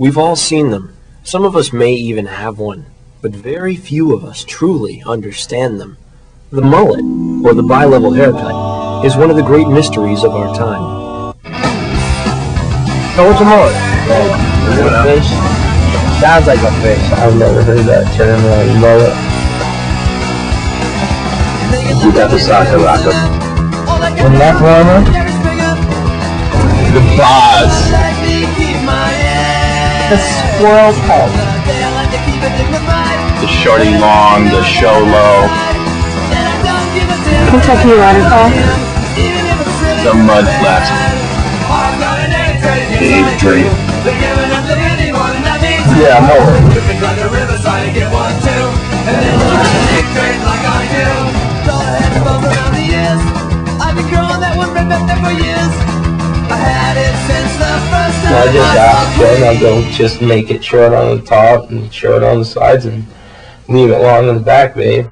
We've all seen them. Some of us may even have one, but very few of us truly understand them. The mullet, or the bi-level haircut, is one of the great mysteries of our time. So what's a mullet? Is it a fish? Sounds like a fish. I've never heard that term, like mullet. You got the soccer rocker. The neck warmer? The boss. The squirrel pelt. The shorty long, the show low, Kentucky waterfall. the mud flask. The eighth grade. Yeah, mullet. I just ask Ken, I go just make it short on the top and short on the sides and leave it long on the back, babe.